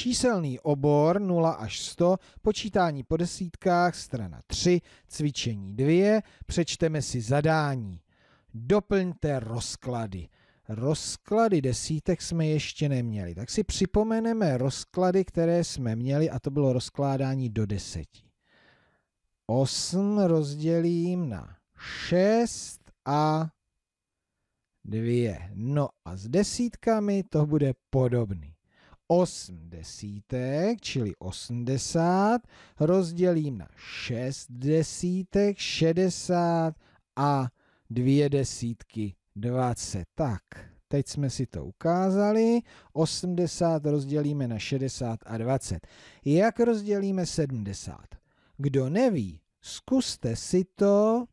Číselný obor 0 až 100, počítání po desítkách, strana 3, cvičení 2, přečteme si zadání. Doplňte rozklady. Rozklady desítek jsme ještě neměli, tak si připomeneme rozklady, které jsme měli, a to bylo rozkládání do deseti. 8 rozdělím na 6 a 2. No a s desítkami to bude podobný. 8 desítek, čili 80, rozdělím na 6 desítek, 60 a 2 desítky, 20. Tak, teď jsme si to ukázali. 80 rozdělíme na 60 a 20. Jak rozdělíme 70? Kdo neví, zkuste si to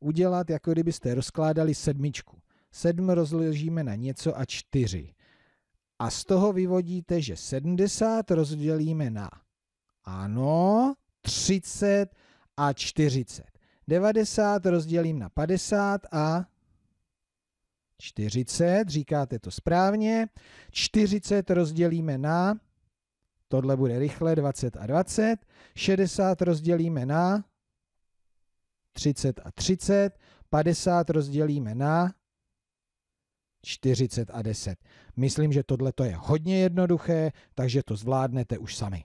udělat, jako kdybyste rozkládali sedmičku. Sedm rozložíme na něco a čtyři. A z toho vyvodíte, že 70 rozdělíme na ano, 30 a 40. 90 rozdělím na 50 a 40, říkáte to správně. 40 rozdělíme na, tohle bude rychle, 20 a 20. 60 rozdělíme na 30 a 30. 50 rozdělíme na 40 a 10. Myslím, že tohle je hodně jednoduché, takže to zvládnete už sami.